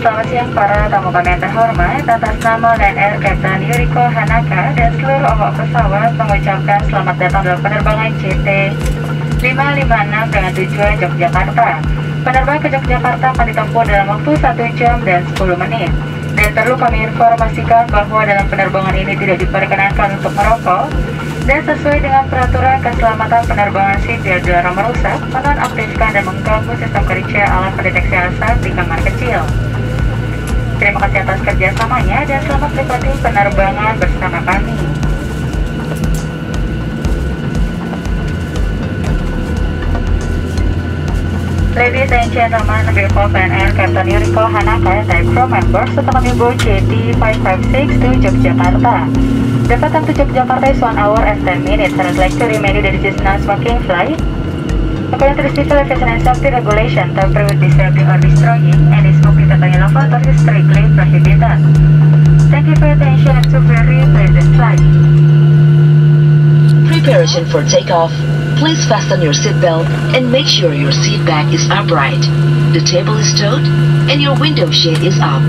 Selamat siang para tamu kami yang terhormat Atas nama Lion Air Captain Yuriko Hanaka Dan seluruh awak pesawat mengucapkan selamat datang dalam penerbangan CT 556 dengan tujuan Yogyakarta. Penerbangan ke Yogyakarta akan ditempuh dalam waktu 1 jam dan 10 menit. Dan perlu kami informasikan bahwa dalam penerbangan ini tidak diperkenankan untuk merokok. Dan sesuai dengan peraturan keselamatan penerbangan sipil dilarang merusak, menonaktifkan dan mengganggu sistem kerja alat pendeteksi asap di kamar kecil. Terima kasih atas kerjasamanya dan selamat menikmati penerbangan bersama kami. Ladies and gentlemen, of Air Captain Yuriko Hanaka, type crew member, setelah minggu JT556 to Yogyakarta. Dapat to Yogyakarta is 1 hour and 10 minutes, and I'd like to remind you that is not smoking flight. According to the civil aviation and safety regulation, tamper with disturbing or destroying any smoking any level is strictly prohibited. Thank you for your attention and to very pleasant flight. Preparation for takeoff. Please fasten your seatbelt and make sure your seat back is upright. The table is stowed and your window shade is up.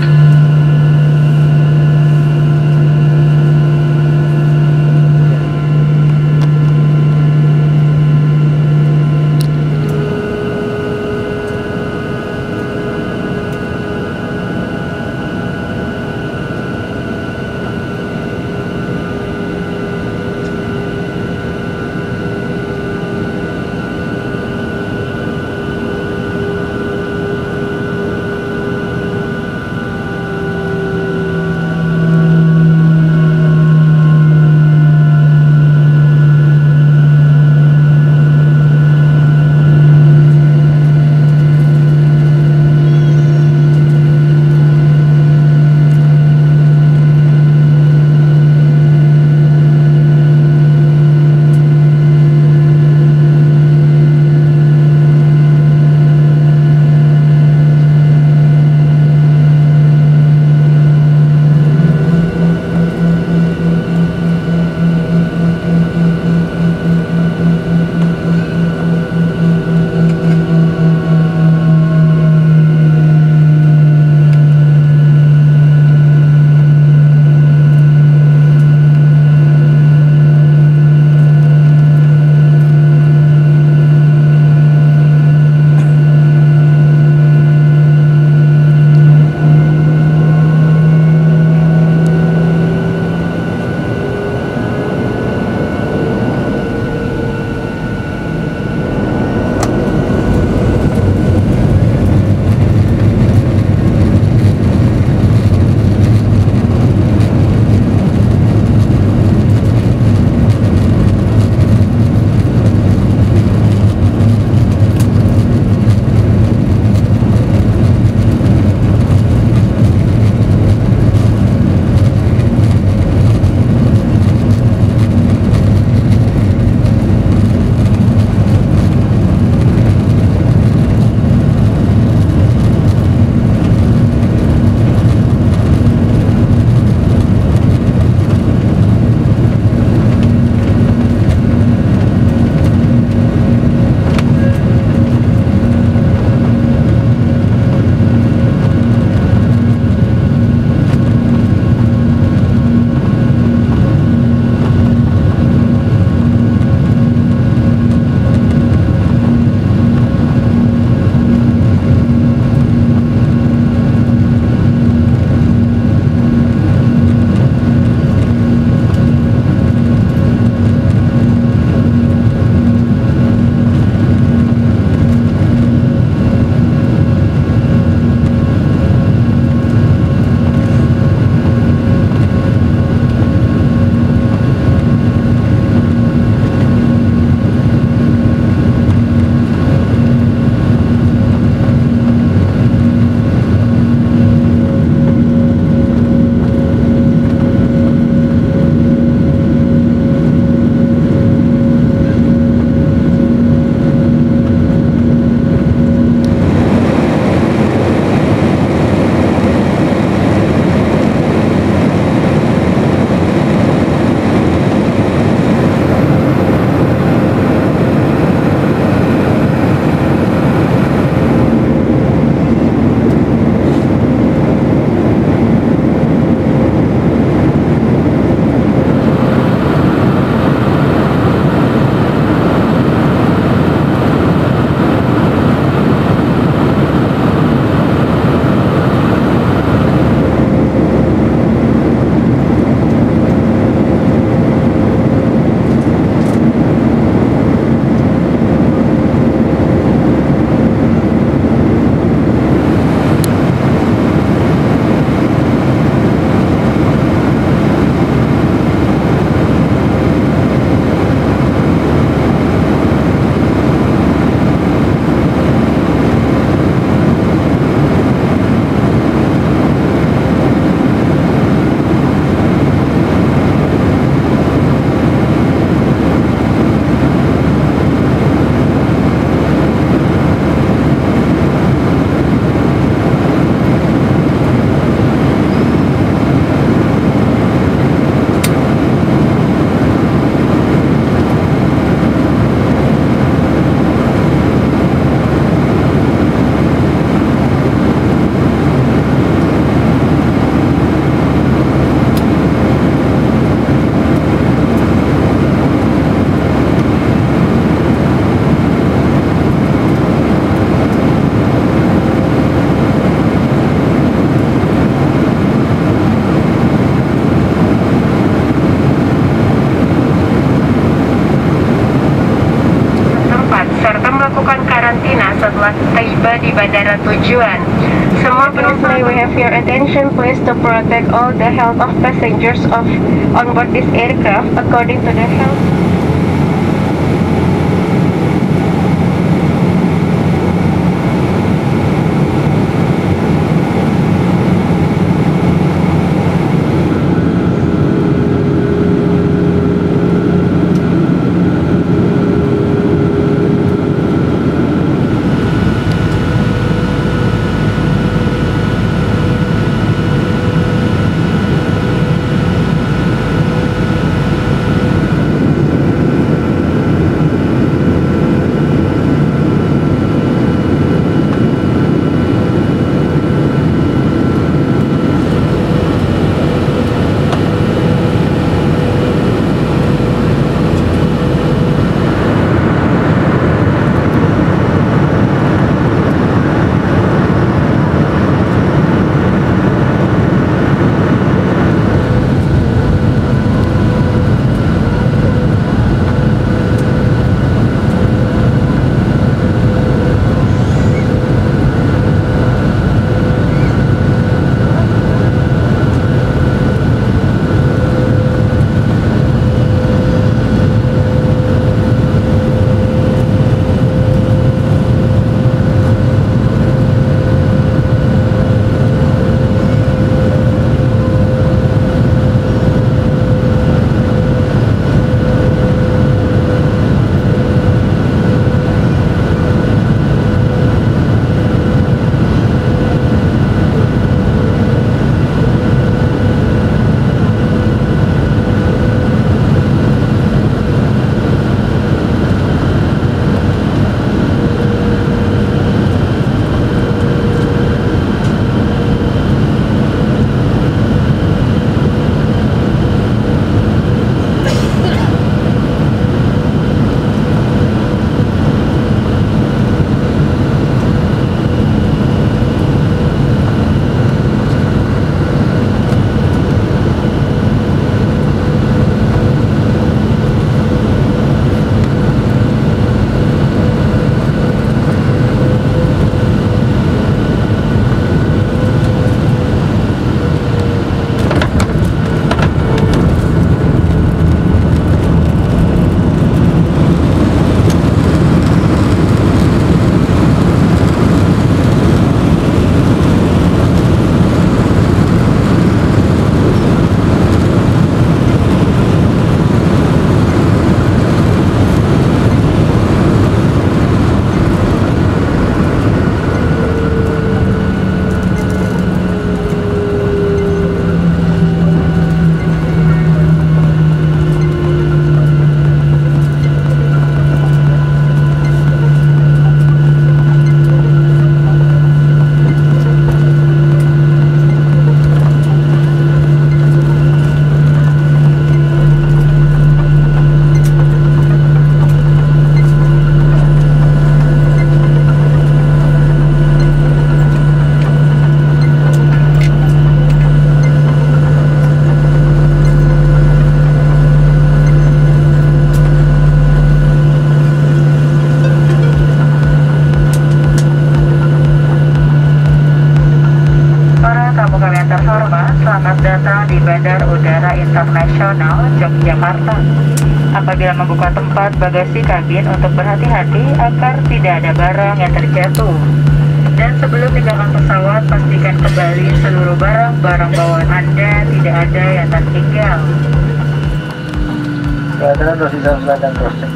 Tiba di bandara tujuan. Semua penumpang we have your attention please to protect all the health of passengers of on board this aircraft according to the health Internasional Yogyakarta. Apabila membuka tempat bagasi kabin untuk berhati-hati agar tidak ada barang yang terjatuh. Dan sebelum tinggalkan pesawat, pastikan kembali seluruh barang-barang bawaan Anda tidak ada yang tertinggal. Keadaan cross check.